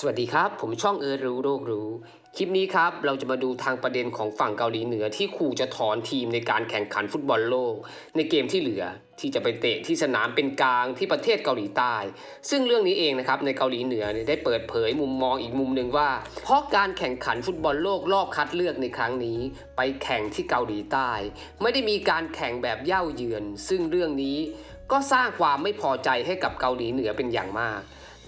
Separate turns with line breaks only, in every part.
สวัสดีครับ ผมช่องเออรู้โรครู้ คลิปนี้ครับเราจะมาดูทางประเด็นของฝั่งเกาหลีเหนือที่ขู่จะถอนทีมในการแข่งขันฟุตบอลโลก ในเกมที่เหลือที่จะไปเตะที่สนามเป็นกลางที่ประเทศเกาหลีใต้ ซึ่งเรื่องนี้เองนะครับในเกาหลีเหนือได้เปิดเผยมุมมองอีกมุมหนึ่งว่า เพราะการแข่งขันฟุตบอลโลกรอบคัดเลือกในครั้งนี้ ไปแข่งที่เกาหลีใต้ ไม่ได้มีการแข่งแบบเย่าเยือน ซึ่งเรื่องนี้ก็สร้างความไม่พอใจให้กับเกาหลีเหนือเป็นอย่างมาก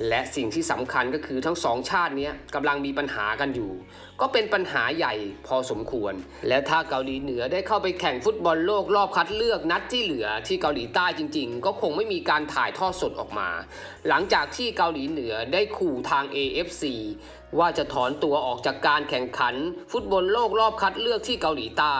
และสิ่งที่สำคัญก็คือทั้งสองชาตินี้กำลังมีปัญหากันอยู่ ก็เป็นปัญหาใหญ่พอสมควร และถ้าเกาหลีเหนือได้เข้าไปแข่งฟุตบอลโลกรอบคัดเลือกนัดที่เหลือที่เกาหลีใต้จริง ๆ ก็คงไม่มีการถ่ายทอดสดออกมา หลังจากที่เกาหลีเหนือได้ขู่ทาง AFC ว่าจะถอนตัวออกจากการแข่งขัน ฟุตบอลโลกรอบคัดเลือกที่เกาหลีใต้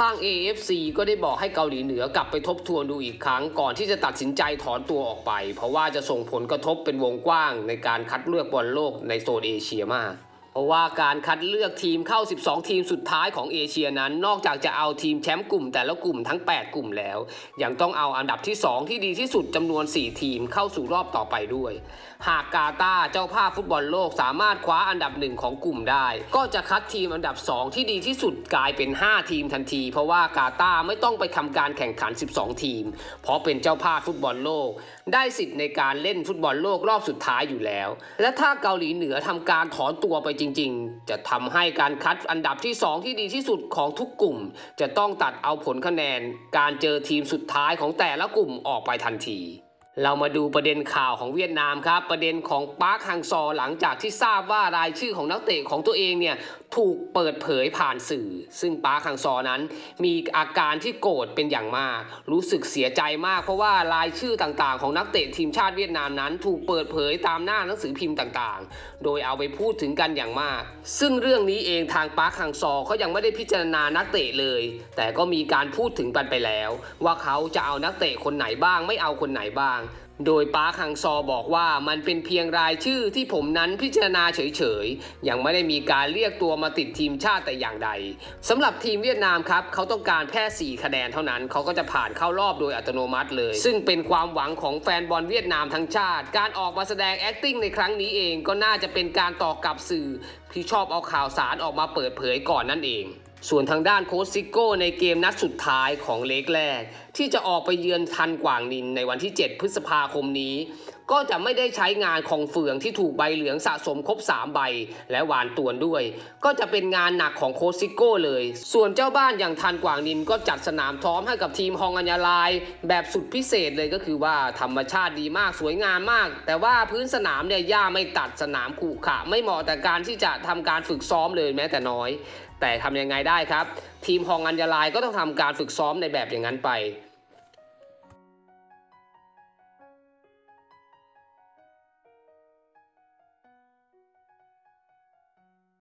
ทาง AFC ก็ได้บอกให้เกาหลีเหนือกลับไปทบทวนดูอีกครั้งก่อนที่จะตัดสินใจถอนตัวออกไป เพราะว่าจะส่งผลกระทบเป็นวงกว้างในการคัดเลือกบอลโลกในโซนเอเชียมาก เพราะว่าการคัดเลือกทีมเข้า 12 ทีมสุดท้ายของเอเชียนั้น นอกจากจะเอาทีมแชมป์กลุ่มแต่ละกลุ่มทั้ง 8 กลุ่มแล้ว ยังต้องเอาอันดับที่ 2 ที่ดีที่สุดจำนวน 4 ทีมเข้าสู่รอบต่อไปด้วย หากกาตาเจ้าภาพฟุตบอลโลกสามารถคว้าอันดับหนึ่งของกลุ่มได้ ก็จะคัดทีมอันดับ 2 ที่ดีที่สุดกลายเป็น 5 ทีมทันที เพราะว่ากาตาไม่ต้องไปทำการแข่งขัน 12 ทีม เพราะเป็นเจ้าภาพฟุตบอลโลก ได้สิทธิ์ในการเล่นฟุตบอลโลกรอบสุดท้ายอยู่แล้ว และถ้าเกาหลีเหนือทำการถอนตัวไปจจริง ๆ จะทำให้การคัดอันดับที่ 2 ที่ดีที่สุดของทุกกลุ่ม จะต้องตัดเอาผลคะแนน การเจอทีมสุดท้ายของแต่ละกลุ่มออกไปทันที เรามาดูประเด็นข่าวของเวียดนามครับ ประเด็นของปาร์คฮังซอหลังจากที่ทราบว่ารายชื่อของนักเตะของตัวเองเนี่ยถูกเปิดเผยผ่านสื่อ ซึ่งปาร์คฮังซอนั้น มีอาการที่โกรธเป็นอย่างมาก รู้สึกเสียใจมากเพราะว่ารายชื่อต่างๆ ของนักเตะทีมชาติเวียดนามนั้น ถูกเปิดเผยตามหน้าหนังสือพิมพ์ต่างๆ โดยเอาไปพูดถึงกันอย่างมาก ซึ่งเรื่องนี้เองทางปาร์คฮังซอเขายังไม่ได้พิจารณานักเตะเลย แต่ก็มีการพูดถึงกันไปแล้ว ว่าเขาจะเอานักเตะคนไหนบ้าง ไม่เอาคนไหนบ้างโดยป้าคังซอบอกว่ามันเป็นเพียงรายชื่อที่ผมนั้นพิจารณาเฉยๆ ยังไม่ได้มีการเรียกตัวมาติดทีมชาติแต่อย่างใดสำหรับทีมเวียดนามครับ เขาต้องการแค่ 4 คะแนนเท่านั้น เขาก็จะผ่านเข้ารอบโดยอัตโนมัติเลย ซึ่งเป็นความหวังของแฟนบอลเวียดนามทั้งชาติ การออกมาแสดง acting ในครั้งนี้เองก็น่าจะเป็นการตอบกลับสื่อที่ชอบเอาข่าวสารออกมาเปิดเผยก่อนนั่นเอง ส่วนทางด้านโค้ชซิโก้ในเกมนัดสุดท้ายของเลกแรก ที่จะออกไปเยือนทันกวางนินในวันที่ 7 พฤษภาคมนี้ก็จะไม่ได้ใช้งานของเฟืองที่ถูกใบเหลืองสะสมครบ 3 ใบ และหวานตวนด้วย ก็จะเป็นงานหนักของโค้ชซิโก้เลย ส่วนเจ้าบ้านอย่างทันกวางนินก็จัดสนามซ้อมให้กับทีมฮองอัญญาลาย แบบสุดพิเศษเลยก็คือว่าธรรมชาติดีมากสวยงามมาก แต่ว่าพื้นสนามเนี่ยหญ้าไม่ตัดสนามขรุขระไม่เหมาะแก่การที่จะทำการฝึกซ้อมเลยแม้แต่น้อย แต่ทำยังไงได้ครับ ทีมฮองอัญญาลายก็ต้องทำการฝึกซ้อมในแบบอย่างนั้นไป